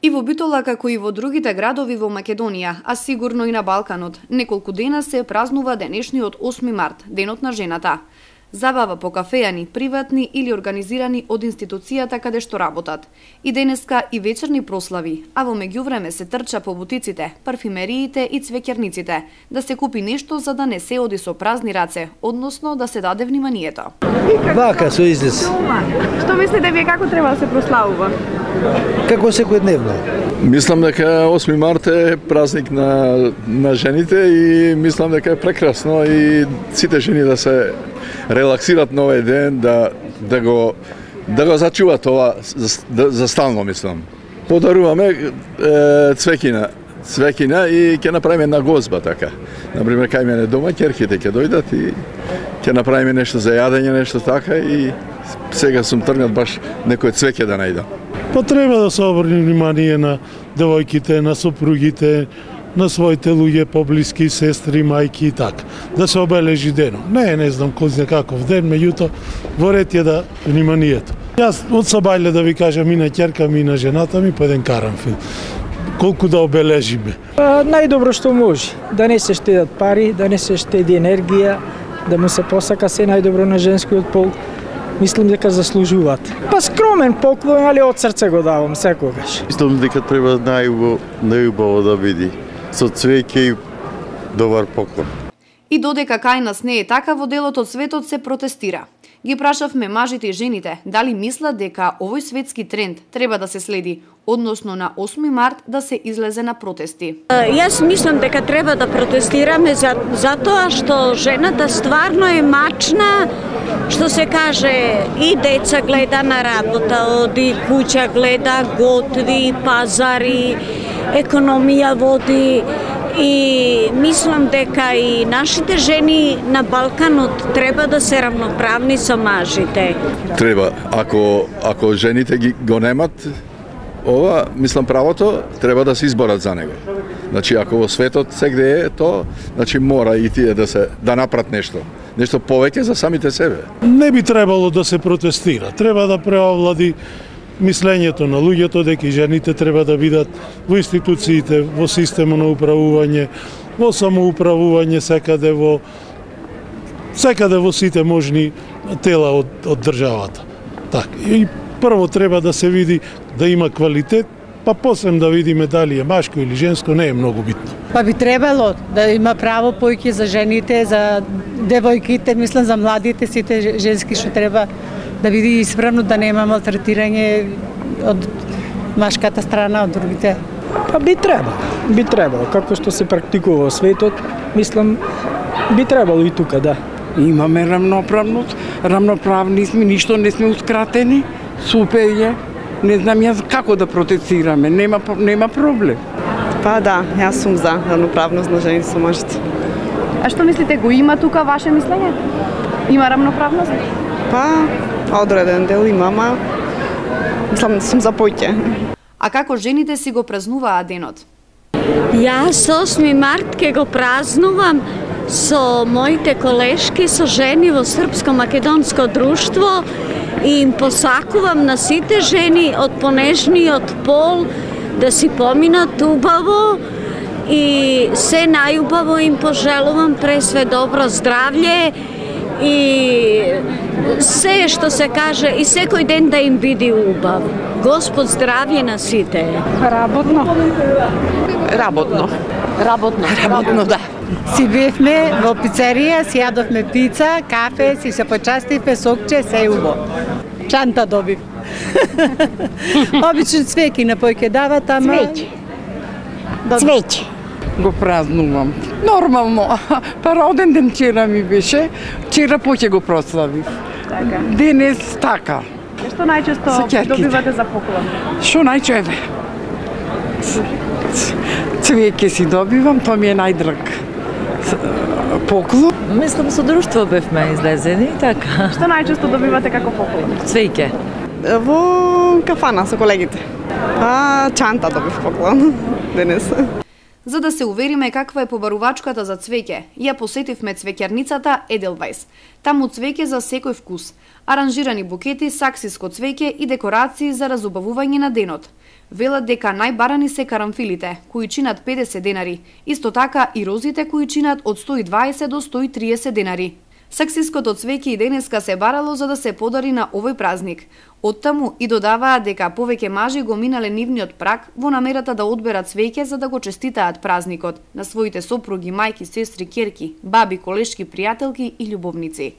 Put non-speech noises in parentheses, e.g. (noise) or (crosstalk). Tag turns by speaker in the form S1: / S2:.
S1: И во Битола, како и во другите градови во Македонија, а сигурно и на Балканот, неколку дена се празнува денешниот 8 март, Денот на жената забава по кафејани, приватни или организирани од институцијата каде што работат. И денеска и вечерни прослави, а во меѓувреме се трча по бутиците, парфимериите и цвеќерниците, да се купи нешто за да не се оди со празни раце, односно да се даде вниманието.
S2: Вака со излез.
S1: Што мислите вие како треба да се прославува?
S2: Како секојдневно.
S3: Мислам дека 8 март е празник на, на жените и мислам дека е прекрасно и сите жени да се релаксират на овој ден, да, да го да го зачуваат ова за, да, за стално, мислам. Подаруваме е, цвекина, цвекина и ќе направиме една гозба така. На пример кај мене дома керките ќе дојдат и ќе направиме нешто за јадење, нешто така и сега сум тргнат баш некој цвеќе да најдам.
S4: Па треба да се обрне внимание на девојките, на сопругите, на своите луѓе поблиски, сестри, мајки и така. Да се обележи денот. Не, не знам кој знае каков ден, меѓуто во ред е да вниманието. Јас од Сабајле да ви кажам, мина ќерка, мина жената ми, поеден карам филм. Колку да обележиме?
S5: А, најдобро што може. Да не се штедат пари, да не се штеди енергија, да му се посака се најдобро на женскиот пол мислам дека заслужуваат. Па скромен поклон, али од срце го давам секогаш.
S6: Мислам дека треба најубаво, најубаво да биде со цвеќе и добар поклон.
S1: И додека кај нас не е така, во делот од светот се протестира. Ги прашавме мажите и жените дали мислат дека овој светски тренд треба да се следи, односно на 8 март да се излезе на протести.
S7: Јас мислам дека треба да протестираме за, затоа што жената стварно е мачна, што се каже, и деца гледа на работа, оди куќа гледа, готви, пазари, економија води и мислам дека и нашите жени на Балканот треба да се равноправни со мажите.
S3: Треба, ако ако жените ги го немат ова, мислам правото, треба да се изборат за него. Значи ако во светот сегде е то, значи мора и тие да се да направат нешто нешто повеќе за самите себе.
S4: Не би требало да се протестира. Треба да преовлади мислењето на луѓето дека и жените треба да бидат во институциите, во система на управување, во самоуправување секаде во секаде во сите можни тела од, од државата. Так, и прво треба да се види да има квалитет, па после да видиме дали е машко или женско, не е многу битно.
S8: Па би требало да има право појки за жените, за девојките, мислам за младите, сите женски што треба да биде исправно да нема малтретирање од машката страна од другите.
S5: Па би требало, би требало, како што се практикува во светот, мислам би требало и тука, да.
S9: Имаме рамноправност, рамноправни сме, ништо не смеускратени, супер е. Не знам јас како да протестираме, нема нема проблем.
S10: Па да, јас сум за рамноправност на жените со мажите.
S1: А што мислите, го има тука ваше мислење? Има рамноправност?
S10: Па, одреден дел имама, мислам, сум за поќе.
S1: А како жените си го празнуваат денот?
S7: Јас 8 март ке го празнувам со моите колешки, со жени во Српско-македонско друштво и им посакувам на сите жени од понежниот пол да си поминат убаво и се најубаво им пожелувам пресве добро здравје и се што се каже и секој ден да им биде убав. Господ здравје на сите.
S5: Работно.
S10: Работно.
S8: Работно.
S10: Работно, да.
S8: Си бевме во пицерија, си јадовме пица, кафе, си се почастивме сокче, се убо. Чанта добив. (laughs) Обично цвеки на појке дават, ама...
S11: Цвеќе. Цвеќе.
S9: Го празнувам. Нормално. (laughs) Па роден ден вчера ми беше. Вчера поќе го прославив.
S1: Така.
S9: Денес така.
S1: Што најчесто добивате за поклон?
S9: Што најчеве? Цвеќе си добивам, тоа ми е најдраг С- поклон.
S12: Мислам со друштво бевме излезени, така.
S1: Што најчесто добивате како поклон?
S12: Цвеќе.
S10: Во кафана со колегите. А, чанта добив поклон (laughs) денес.
S1: За да се увериме каква е побарувачката за цвеќе, ја посетивме цвеќарницата Edelweiss. Таму цвеќе за секој вкус, аранжирани букети, саксиско цвеќе и декорации за разубавување на денот. Велат дека најбарани се карамфилите, кои чинат 50 денари, исто така и розите кои чинат од 120 до 130 денари. Саксиското цвеќе и денеска се барало за да се подари на овој празник. Оттаму и додаваа дека повеќе мажи го минале нивниот прак во намерата да одберат цвеќе за да го честитаат празникот на своите сопруги, мајки, сестри, керки, баби, колешки, пријателки и љубовници.